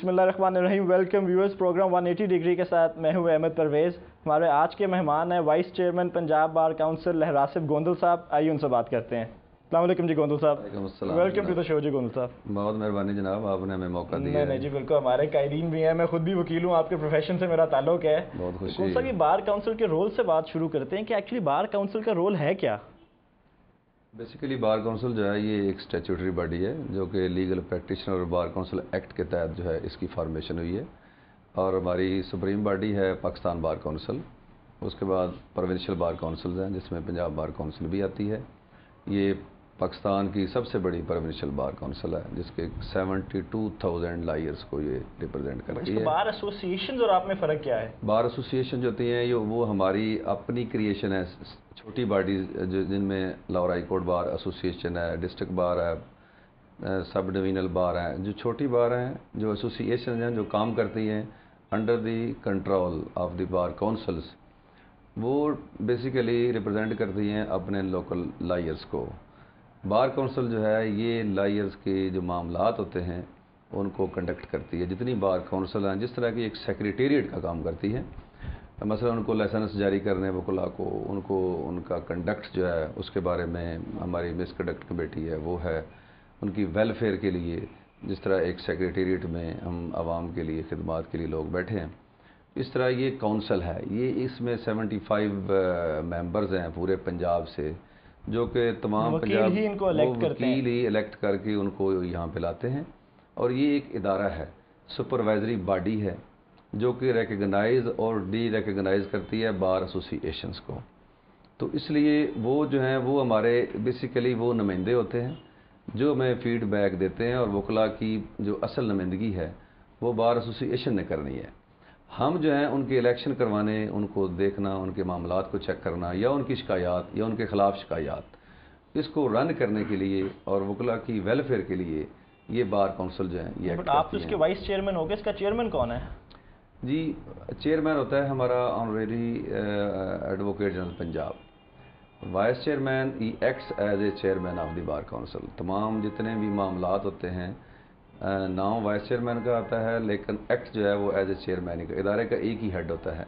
बिस्मिल्लाहिर्रहमानिर्रहीम welcome viewers programme 180 degree के साथ मैं हूँ अहमद परवेज़। हमारे आज के मेहमान हैं vice chairman Punjab bar council Lahrasif Gondal साहब। आइए उनसे बात करते हैं। अल्लाम जी गोंदल साहब। वेलकम टू द शो जी गोंदल साहब। बहुत मेहरबानी जनाब आपने हमें मौका दिया नहीं जी बिल्कुल हमारे कायदीन भी हैं मैं खुद भी वकील हूँ आपके प्रोफेशन से मेरा ताल्लुक है। बहुत खुशी साहब बार काउंसिल के रोल से बात शुरू करते हैं कि एक्चुअली बार काउंसिल का रोल है क्या? बेसिकली बार काउंसिल जो है, ये एक स्टेचूटरी बॉडी है, जो कि लीगल प्रैक्टिशनर और बार काउंसिल एक्ट के तहत जो है, इसकी फॉर्मेशन हुई है। और हमारी सुप्रीम बॉडी है पाकिस्तान बार काउंसिल उसके बाद प्रोविंशियल बार काउंसिल हैं, जिसमें पंजाब बार काउंसिल भी आती है। ये पाकिस्तान की सबसे बड़ी प्रोविंशियल बार काउंसिल है जिसके 72,000 लायर्स को ये रिप्रेजेंट करती है। बार एसोसिएशन और आप में फ़र्क क्या है? बार एसोसिएशन जो होती हैं ये वो हमारी अपनी क्रिएशन है छोटी बॉडी जिनमें Lahore high court bar association है डिस्ट्रिक्ट बार है सब डिवीजनल बार हैं। जो छोटी बार हैं जो एसोसिएशन हैं जो काम करती हैं under the control of the bar councils वो बेसिकली रिप्रेजेंट करती हैं अपने लोकल लायर्स को। बार काउंसिल जो है, ये लायर्स के जो मामला होते हैं, उनको कंडक्ट करती है। जितनी बार काउंसिल हैं, जिस तरह की एक सेक्रेटेरिएट का काम करती है मसला उनको लाइसेंस जारी करने वकला को, उनको, उनका कंडक्ट जो है, उसके बारे में हमारी मिस कंडक्ट कमेटी है, वो है उनकी वेलफेयर के लिए, जिस तरह एक सेक्रेटेरिएट में हम आवाम के लिए, खदमात के लिए लोग बैठे हैं। इस तरह ये काउंसिल है। ये इसमें 75 मेंबर्स हैं पूरे पंजाब से। जो कि तमाम पंजाब ही इनको इलेक्ट करते ही। इलेक्ट करके उनको यहाँ पे लाते हैं। और ये एक इदारा है सुपरवाइजरी बॉडी है जो कि रिकगनाइज और डी रिकगनाइज करती है बार एसोसिएशंस को। तो इसलिए वो जो हैं वो हमारे बेसिकली वो नुमाइंदे होते हैं जो हमें फीडबैक देते हैं और वकला की जो असल नुमाइंदगी है वो बार एसोसिएशन ने करनी है। हम जो हैं उनके इलेक्शन करवाने उनको देखना उनके मामला को चेक करना या उनकी शिकायत या उनके ख़िलाफ़ शिकायत इसको रन करने के लिए और वकला की वेलफेयर के लिए ये बार काउंसिल जो है ये आप तो इसके वाइस चेयरमैन हो गए इसका चेयरमैन कौन है? जी चेयरमैन होता है हमारा honorary advocate general Punjab vice chairman he acts as a chairman of the bar council तमाम जितने भी मामला होते हैं नाम वाइस चेयरमैन का आता है लेकिन एक्ट जो है वो एज ए चेयरमैन का इदारे का एक ही हेड होता है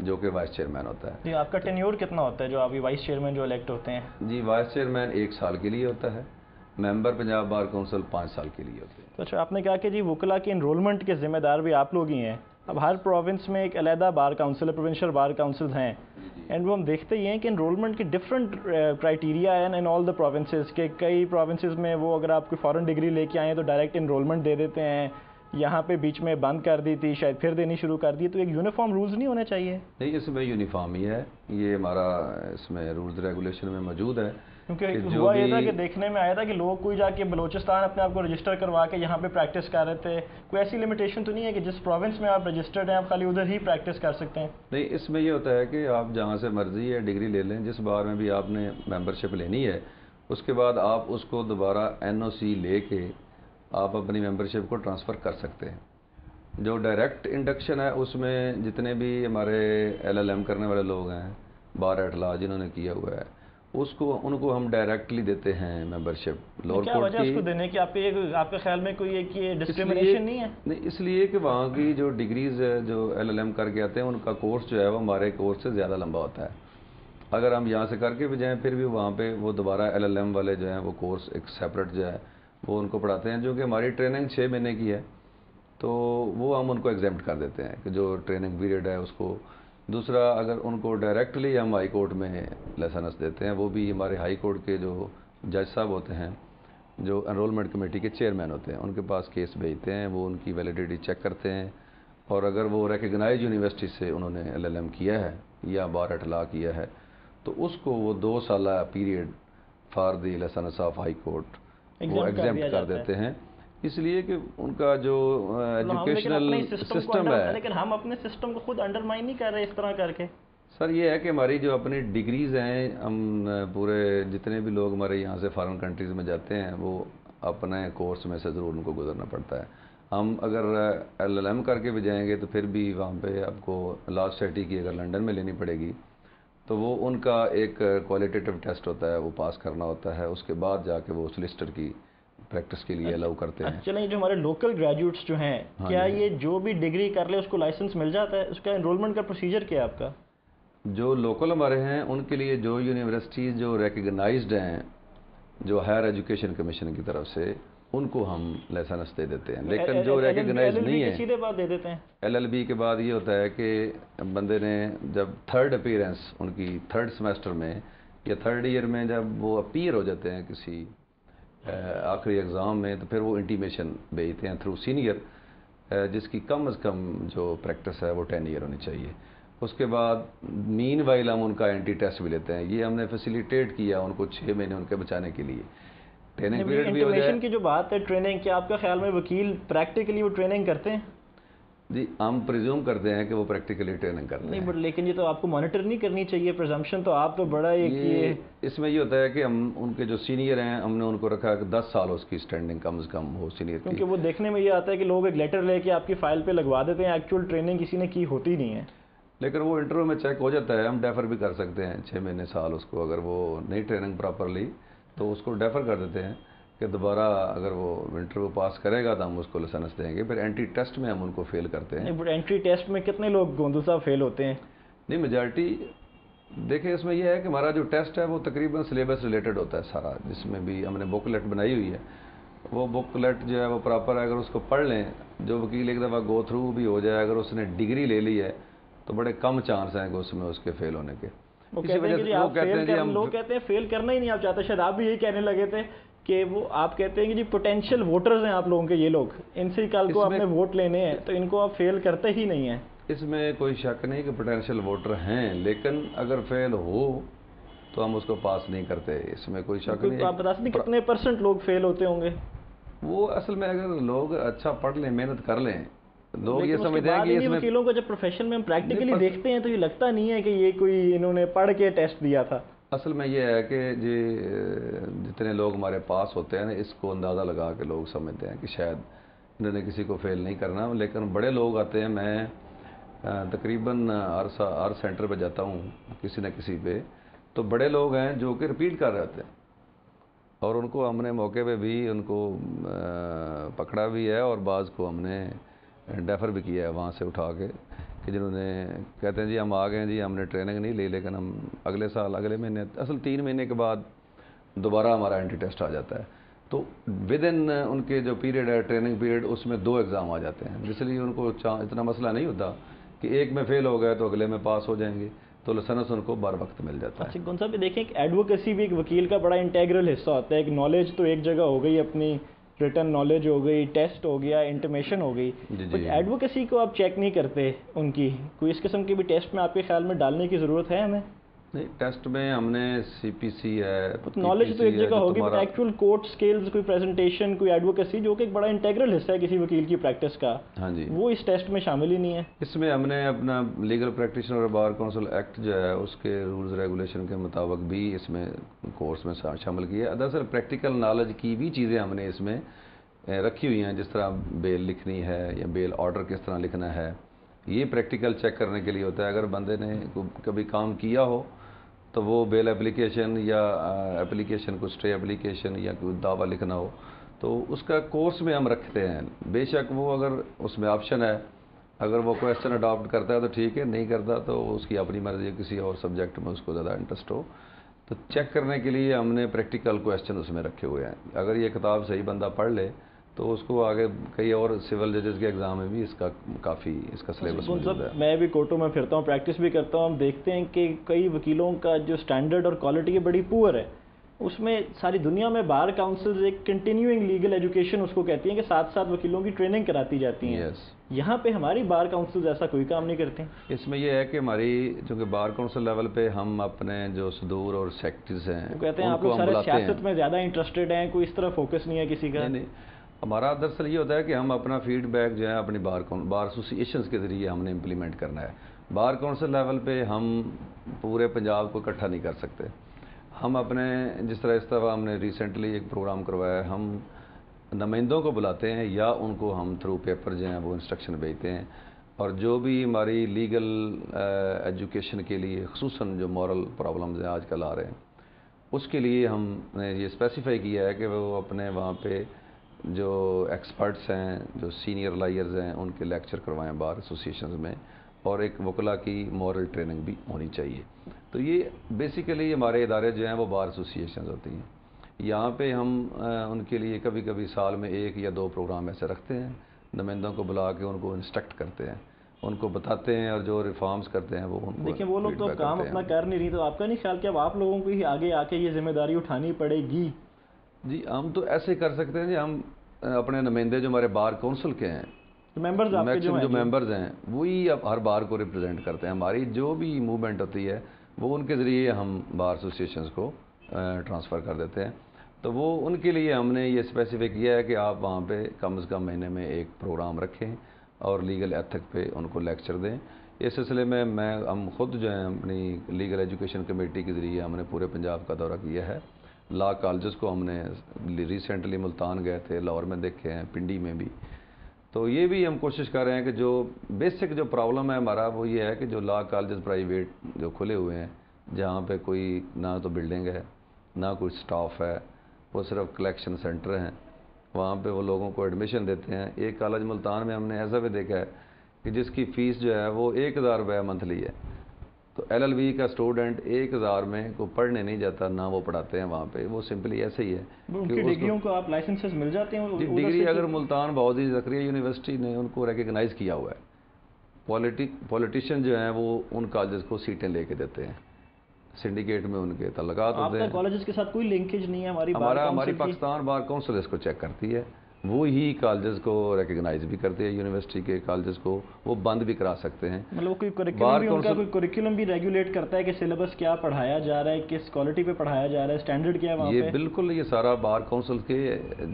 जो कि वाइस चेयरमैन होता है। जी आपका टेन्योर कितना होता है जो अभी वाइस चेयरमैन जो इलेक्ट होते हैं? जी वाइस चेयरमैन एक साल के लिए होता है मेंबर पंजाब बार काउंसिल पाँच साल के लिए होते हैं। तो अच्छा आपने कहा कि जी वकला की इनरोलमेंट के जिम्मेदार भी आप लोग ही हैं। अब हर प्रोविंस में एक अलहदा bar council provincial bar council हैं। एंड वो हम देखते ही हैं कि इनरोलमेंट की डिफरेंट क्राइटेरिया है इन ऑल द प्रोविंसेस के। कई प्रोविंसेस में वो अगर आप कोई फ़ॉरन डिग्री लेके आए तो डायरेक्ट इनरोलमेंट दे देते हैं। यहाँ पे बीच में बंद कर दी थी शायद फिर देनी शुरू कर दी। तो एक यूनिफॉर्म रूल्स नहीं होने चाहिए। नहीं इसमें यूनिफॉर्म ही है। ये हमारा इसमें रूल्स रेगुलेशन में मौजूद है। क्योंकि हुआ ये था कि देखने में आया था कि लोग कोई जाके बलोचिस्तान अपने आप को रजिस्टर करवा के यहाँ पे प्रैक्टिस कर रहे थे। कोई ऐसी लिमिटेशन तो नहीं है कि जिस प्रोविंस में आप रजिस्टर्ड हैं आप खाली उधर ही प्रैक्टिस कर सकते हैं। नहीं इसमें ये होता है कि आप जहाँ से मर्ज़ी है डिग्री ले लें जिस बार में भी आपने मेम्बरशिप लेनी है उसके बाद आप उसको दोबारा एन ओ सी ले के आप अपनी मेम्बरशिप को ट्रांसफ़र कर सकते हैं। जो डायरेक्ट इंडक्शन है उसमें जितने भी हमारे एल एल एम करने वाले लोग हैं बार एटला जिन्होंने किया हुआ है उसको उनको हम डायरेक्टली देते हैं मेंबरशिप लोअर कोर्ट की उसको देने की? आपके आपके ख्याल में कोई एक ये डिस्क्रिमिनेशन नहीं है? नहीं इसलिए कि वहाँ की जो डिग्रीज है जो एलएलएम करके आते हैं उनका कोर्स जो है वो हमारे कोर्स से ज़्यादा लंबा होता है। अगर हम यहाँ से करके भी जाएँ फिर भी वहाँ पे वो दोबारा एलएलएम वाले जो हैं वो कोर्स एक सेपरेट जो है वो उनको पढ़ाते हैं जो कि हमारी ट्रेनिंग छः महीने की है। तो वो हम उनको एग्ज़ाम कर देते हैं कि जो ट्रेनिंग पीरियड है उसको दूसरा अगर उनको डायरेक्टली हम हाई कोर्ट में लाइसेंस देते हैं वो भी हमारे हाई कोर्ट के जो जज साहब होते हैं जो एनरोलमेंट कमेटी के चेयरमैन होते हैं उनके पास केस भेजते हैं वो उनकी वैलिडिटी चेक करते हैं। और अगर वो रिकगनाइज यूनिवर्सिटी से उन्होंने एलएलएम किया है या बार अटला किया है तो उसको वो दो साल period for the licence of high court वो एग्ज़ाम कर देते हैं। इसलिए कि उनका जो एजुकेशनल सिस्टम है। लेकिन हम अपने सिस्टम को खुद अंडरमाइन नहीं कर रहे इस तरह करके। सर ये है कि हमारी जो अपनी डिग्रीज़ हैं हम पूरे जितने भी लोग हमारे यहाँ से फॉरेन कंट्रीज़ में जाते हैं वो अपने कोर्स में से ज़रूर उनको गुजरना पड़ता है। हम अगर एल एल एम करके भी जाएँगे तो फिर भी वहाँ पे आपको लास्ट स्टडी की अगर लंदन में लेनी पड़ेगी तो वो उनका एक क्वालिटेटिव टेस्ट होता है वो पास करना होता है उसके बाद जाके वो सलिस्टर की प्रैक्टिस के लिए अलाउ करते हैं। चलें जो हमारे लोकल ग्रेजुएट्स जो हैं हाँ क्या ये जो भी डिग्री कर ले उसको लाइसेंस मिल जाता है? उसका एनरोलमेंट का प्रोसीजर क्या है आपका? जो लोकल हमारे हैं उनके लिए जो यूनिवर्सिटीज़ जो रिकगनाइज्ड हैं जो हायर एजुकेशन कमीशन की तरफ़ से उनको हम लाइसेंस दे देते हैं। लेकिन जो रिकगनाइज नहीं है सीधे बात दे देते हैं? एलएलबी के बाद ये होता है कि बंदे ने जब थर्ड अपीयरेंस उनकी थर्ड सेमेस्टर में या थर्ड ईयर में जब वो अपीयर हो जाते हैं किसी आखिरी एग्ज़ाम में तो फिर वो इंटीमेशन भेजते हैं थ्रू सीनियर जिसकी कम अज़ कम जो प्रैक्टिस है वो टेन ईयर होनी चाहिए। उसके बाद मीन वाइल हम उनका एंटी टेस्ट भी लेते हैं। ये हमने फैसिलिटेट किया उनको छः महीने उनके बचाने के लिए। ट्रेनिंग पीरियड भी हो जाए। की जो बात है ट्रेनिंग क्या आपका ख्याल में वकील प्रैक्टिकली वो ट्रेनिंग करते हैं? जी हम प्रिज्यूम करते हैं कि वो प्रैक्टिकली ट्रेनिंग करते नहीं हैं। बट लेकिन ये तो आपको मॉनिटर नहीं करनी चाहिए प्रिजम्पशन तो आप तो बड़ा एक ये ये इसमें ये होता है कि हम उनके जो सीनियर हैं हमने उनको रखा है कि दस साल उसकी स्टैंडिंग कम से कम हो सीनियर क्योंकि वो देखने में ये आता है कि लोग एक लेटर लेके आपकी फ़ाइल पे लगवा देते हैं एक्चुअल ट्रेनिंग किसी ने की होती नहीं है। लेकिन वो इंटरव्यू में चेक हो जाता है हम डेफर भी कर सकते हैं छः महीने साल उसको अगर वो नहीं ट्रेनिंग प्रॉपरली तो उसको डेफर कर देते हैं। कि दोबारा अगर वो इंटरव्यू पास करेगा तो हम उसको लाइसेंस देंगे। फिर एंटी टेस्ट में हम उनको फेल करते हैं। नहीं एंट्री टेस्ट में कितने लोग गोंदू साहब फेल होते हैं? नहीं मेजॉरिटी देखिए इसमें यह है कि हमारा जो टेस्ट है वो तकरीबन सिलेबस रिलेटेड होता है सारा जिसमें भी हमने बुकलेट बनाई हुई है। वो बुकलेट जो है वो प्रॉपर है अगर उसको पढ़ लें जो वकील एक दफ़ा गो थ्रू भी हो जाए अगर उसने डिग्री ले ली है तो बड़े कम चांस हैं कि उसमें उसके फेल होने के। वो कहते हैं कि कहते हैं हम लोग कहते हैं फेल करना ही नहीं आप चाहते शायद आप भी यही कहने लगे थे। कि वो आप कहते हैं कि जी पोटेंशियल वोटर्स हैं आप लोगों के ये लोग। इनसे कल को आपने वोट लेने हैं तो इनको आप फेल करते ही नहीं हैं। इसमें कोई शक नहीं कि पोटेंशियल वोटर हैं लेकिन अगर फेल हो तो हम उसको पास नहीं करते। इसमें कोई शक नहीं। आप बता सकते कितने परसेंट लोग फेल होते होंगे? वो असल में अगर लोग अच्छा पढ़ लें मेहनत कर लें लोग ये समझते हैं कि इसमें वकीलों को जब प्रोफेशन में हम प्रैक्टिकली देखते हैं तो ये लगता नहीं है कि ये कोई इन्होंने पढ़ के टेस्ट दिया था। असल में ये है कि जी जितने लोग हमारे पास होते हैं, इसको अंदाज़ा लगा के लोग समझते हैं कि शायद इन्होंने किसी को फेल नहीं करना। लेकिन बड़े लोग आते हैं, मैं तकरीबन हर हर सेंटर पे जाता हूँ, किसी न किसी पे तो बड़े लोग हैं जो कि रिपीट कर रहे हैं। और उनको हमने मौके पे भी, उनको पकड़ा भी है और बाज़ को हमने, डेफर भी किया है वहाँ से उठा के। कि जिन्होंने कहते हैं जी, हम आ गए जी, हमने ट्रेनिंग नहीं ली, लेकिन हम अगले साल, अगले महीने, असल तीन महीने के बाद दोबारा हमारा एंटी टेस्ट आ जाता है। तो विद इन उनके जो पीरियड है ट्रेनिंग पीरियड उसमें दो एग्ज़ाम आ जाते हैं। इसलिए उनको इतना मसला नहीं होता कि एक में फेल हो गए तो अगले में पास हो जाएँगे तो लसनस उनको बार वक्त मिल जाता है। अच्छा भी देखें एडवोकेसी भी एक वकील का बड़ा इंटेग्रल हिस्सा होता है। एक नॉलेज तो एक जगह हो गई अपनी रिटर्न नॉलेज हो गई टेस्ट हो गया इंटीमेशन हो गई। बट एडवोकेसी को आप चेक नहीं करते उनकी। कोई इस किस्म के भी टेस्ट में आपके ख्याल में डालने की ज़रूरत है हमें? नहीं टेस्ट में हमने सीपीसी है नॉलेज तो एक जगह होगी बट एक्चुअल कोर्ट स्किल्स कोई प्रेजेंटेशन कोई एडवोकेसी जो कि एक बड़ा इंटेग्रल हिस्सा है किसी वकील की प्रैक्टिस का हाँ जी। वो इस टेस्ट में शामिल ही नहीं है। इसमें हमने अपना लीगल प्रैक्टिशनर और बार काउंसिल एक्ट जो है उसके रूल्स रेगुलेशन के मुताबिक भी इसमें कोर्स में शामिल किया दरअसल प्रैक्टिकल नॉलेज की भी चीज़ें हमने इसमें रखी हुई हैं जिस तरह बेल लिखनी है या बेल ऑर्डर किस तरह लिखना है ये प्रैक्टिकल चेक करने के लिए होता है। अगर बंदे ने कभी काम किया हो तो वो बेल एप्लीकेशन या एप्लीकेशन को स्टे एप्लीकेशन या कोई दावा लिखना हो तो उसका कोर्स में हम रखते हैं। बेशक वो अगर उसमें ऑप्शन है, अगर वो क्वेश्चन अडॉप्ट करता है तो ठीक है, नहीं करता तो उसकी अपनी मर्ज़ी किसी और सब्जेक्ट में उसको ज़्यादा इंटरेस्ट हो। तो चेक करने के लिए हमने प्रैक्टिकल क्वेश्चन उसमें रखे हुए हैं। अगर ये किताब सही बंदा पढ़ ले तो उसको आगे कई और सिविल जजेस के एग्ज़ाम में भी इसका काफ़ी इसका सिलेबस कौन सा मौजूद है। मैं भी कोर्टों में फिरता हूँ प्रैक्टिस भी करता हूँ हम देखते हैं कि कई वकीलों का जो स्टैंडर्ड और क्वालिटी है बड़ी पुअर है उसमें सारी दुनिया में बार काउंसिल्स एक कंटिन्यूइंग लीगल एजुकेशन उसको कहती हैं कि साथ साथ वकीलों की ट्रेनिंग कराती जाती हैं। यस यहाँ पे हमारी बार काउंसिल्स ऐसा कोई काम नहीं करते। इसमें यह है कि हमारी चूँकि बार काउंसिल लेवल पे हम अपने जो सदूर और सेक्टर्स हैं कहते हैं आप लोग सारे सियासत में ज़्यादा इंटरेस्टेड हैं कोई इस तरह फोकस नहीं है किसी का। नहीं नहीं। हमारा दरअसल ये होता है कि हम अपना फीडबैक जो है अपनी बार बार एसोसिएशन के ज़रिए हमने इम्प्लीमेंट करना है। बार काउंसिल लेवल पे हम पूरे पंजाब को इकट्ठा नहीं कर सकते। हम अपने, जिस तरह इस दफ़ा हमने रिसेंटली एक प्रोग्राम करवाया है, हम नुमाइंदों को बुलाते हैं या उनको हम थ्रू पेपर जो हैं वो इंस्ट्रक्शन भेजते हैं। और जो भी हमारी लीगल एजुकेशन के लिए खसूस जो मॉरल प्रॉब्लम्स हैं आजकल आ रहे हैं, उसके लिए हमने ये स्पेसिफाई किया है कि वो अपने वहाँ पे जो एक्सपर्ट्स हैं जो सीनियर लायर्स हैं उनके लेक्चर करवाएँ बार एसोसिएशन में और एक वकला की मॉरल ट्रेनिंग भी होनी चाहिए। तो ये बेसिकली हमारे इदारे जो हैं वो बार एसोसिएशन होती हैं। यहाँ पे हम उनके लिए कभी कभी साल में एक या दो प्रोग्राम ऐसे रखते हैं। नुमाइंदों को बुला के उनको इंस्ट्रक्ट करते हैं उनको बताते हैं और जो रिफॉर्म्स करते हैं वो उनको देखिए वो लोग तो काम अपना कर नहीं रही तो आपका नहीं ख्याल कि अब आप लोगों को ही आगे आके ये ज़िम्मेदारी उठानी पड़ेगी? जी हम तो ऐसे कर सकते हैं जी हम अपने नुमाइंदे जो हमारे बार काउंसिल के हैं मेंबर्स तो आपके जो, जो मेंबर्स हैं वही अब हर बार को रिप्रेजेंट करते हैं। हमारी जो भी मूवमेंट होती है वो उनके ज़रिए हम बार एसोसिएशन को ट्रांसफ़र कर देते हैं। तो वो उनके लिए हमने ये स्पेसिफिक किया है कि आप वहाँ पे कम से कम महीने में एक प्रोग्राम रखें और लीगल एथिक पे उनको लेक्चर दें। इस सिलसिले में मैं हम खुद जो है अपनी लीगल एजुकेशन कमेटी के ज़रिए हमने पूरे पंजाब का दौरा किया है। लॉ कॉलेज को हमने रिसेंटली मुल्तान गए थे, लाहौर में देखे हैं, पिंडी में भी। तो ये भी हम कोशिश कर रहे हैं कि जो बेसिक जो प्रॉब्लम है हमारा, वो ये है कि जो लॉ कॉलेज प्राइवेट जो खुले हुए हैं, जहाँ पे कोई ना तो बिल्डिंग है, ना कोई स्टाफ है, वो सिर्फ़ कलेक्शन सेंटर हैं। वहाँ पे वो लोगों को एडमिशन देते हैं। एक कॉलेज मुल्तान में हमने ऐसा भी देखा है कि जिसकी फ़ीस जो है वो एक हज़ार रुपये मंथली है। तो एलएलबी का स्टूडेंट एक हज़ार में को पढ़ने नहीं जाता ना वो पढ़ाते हैं वहाँ पे। वो सिंपली ऐसे ही है उनकी डिग्रियों को आप लाइसेंसेस मिल जाते हैं डिग्री अगर मुल्तान बहादी जक्रिया यूनिवर्सिटी ने उनको रिकगनाइज़ किया हुआ है। पॉलिटिक पॉलिटिशियन जो हैं वो उन कॉलेज को सीटें लेके देते हैं। सिंडिकेट में उनके तलकात होते हैं। कॉलेज के साथ कोई लिंकेज नहीं है हमारी हमारा हमारी पाकिस्तान बार काउंसिल इसको चेक करती है। वो ही कॉलेजेस को रिकग्नाइज भी करते हैं यूनिवर्सिटी के कॉलेजेस को वो बंद भी करा सकते हैं। मतलब कोई करिकुलम भी उनका कोई करिकुलम भी रेगुलेट करता है कि सिलेबस क्या पढ़ाया जा रहा है किस क्वालिटी पे पढ़ाया जा रहा है स्टैंडर्ड क्या है वहाँ ये पे? बिल्कुल ये सारा बार काउंसिल के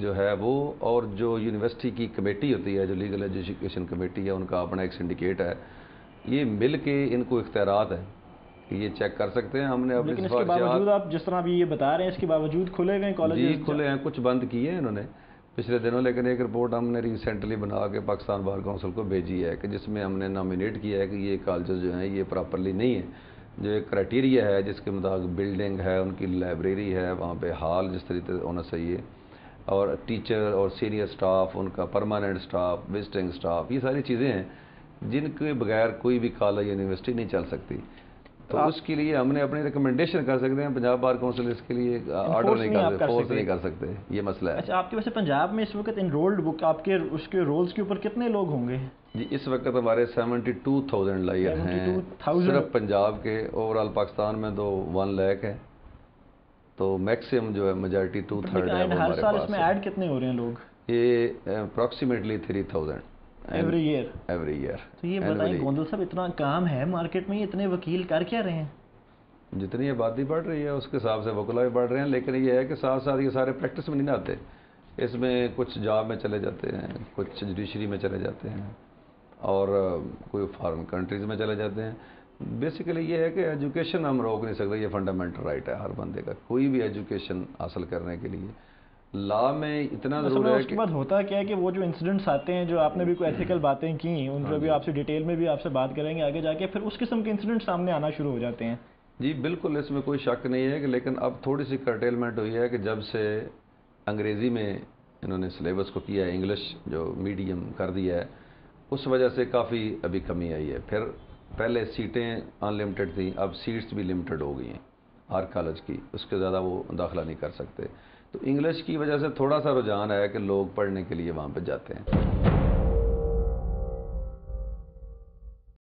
जो है वो और जो यूनिवर्सिटी की कमेटी होती है जो लीगल एजुकेशन कमेटी है उनका अपना एक सिंडिकेट है। ये मिल के इनको इख्तियार है ये चेक कर सकते हैं हमने अपने इसके बावजूद आप जिस तरह अभी ये बता रहे हैं इसके बावजूद खुले हुए कॉलेज खुले हैं कुछ बंद किए हैं इन्होंने। पिछले दिनों लेकिन एक रिपोर्ट हमने रिसेंटली बना के पाकिस्तान बार काउंसिल को भेजी है कि जिसमें हमने नॉमिनेट किया है कि ये कॉलेज जो हैं, ये प्रॉपरली नहीं है। जो एक क्राइटेरिया है जिसके मुताबिक बिल्डिंग है, उनकी लाइब्रेरी है, वहाँ पे हॉल जिस तरीके से होना चाहिए। और टीचर और सीनियर स्टाफ उनका परमानेंट स्टाफ विजिटिंग स्टाफ ये सारी चीज़ें हैं जिनके बगैर कोई भी कॉलेज यूनिवर्सिटी नहीं चल सकती। तो उसके लिए हमने अपनी रिकमेंडेशन कर सकते हैं पंजाब बार काउंसिल इसके लिए ऑर्डर नहीं कर सकते फोर्स नहीं कर सकते ये मसला है। अच्छा आपके वैसे पंजाब में इस वक्त इनरोल्ड बुक आपके उसके रोल्स के ऊपर कितने लोग होंगे? जी इस वक्त हमारे सेवेंटी टू थाउज़ेंड लाइयर हैं। सिर्फ़ पंजाब के ओवरऑल पाकिस्तान में तो वन लैख है। तो मैक्सिमम जो है मेजोरिटी टू थर्ड है हर साल इसमें ऐड कितने हो रहे हैं लोग? ये approximately three thousand every year every year तो ये बताएँ गोंदल साहब इतना काम है मार्केट में इतने वकील कर क्या रहे हैं? जितनी आबादी बढ़ रही है उसके हिसाब से वकला भी बढ़ रहे हैं लेकिन ये है कि साथ साथ ये सारे प्रैक्टिस में नहीं आते। इसमें कुछ जॉब में चले जाते हैं कुछ जुडिशरी में चले जाते हैं और कोई फॉरेन कंट्रीज़ में चले जाते हैं। बेसिकली ये है कि एजुकेशन हम रोक नहीं सकते ये फंडामेंटल राइट है हर बंदे का कोई भी एजुकेशन हासिल करने के लिए। लॉ में इतना ज़रूर है उसके बाद होता क्या है कि वो जो इंसिडेंट्स आते हैं जो आपने भी कोई एथिकल बातें की उन पर भी हाँ आपसे डिटेल में भी आपसे बात करेंगे आगे जाके फिर उस किस्म के इंसिडेंट सामने आना शुरू हो जाते हैं। जी बिल्कुल इसमें कोई शक नहीं है कि लेकिन अब थोड़ी सी कर्टेलमेंट हुई है कि जब से अंग्रेज़ी में इन्होंने सिलेबस को किया है इंग्लिश जो मीडियम कर दिया है उस वजह से काफ़ी अभी कमी आई है। फिर पहले सीटें अनलिमिटेड थी अब सीट्स भी लिमिटेड हो गई हैं हर कॉलेज की उसके ज़्यादा वो दाखिला नहीं कर सकते। तो इंग्लिश की वजह से थोड़ा सा रुझान आया कि लोग पढ़ने के लिए वहाँ पर जाते हैं।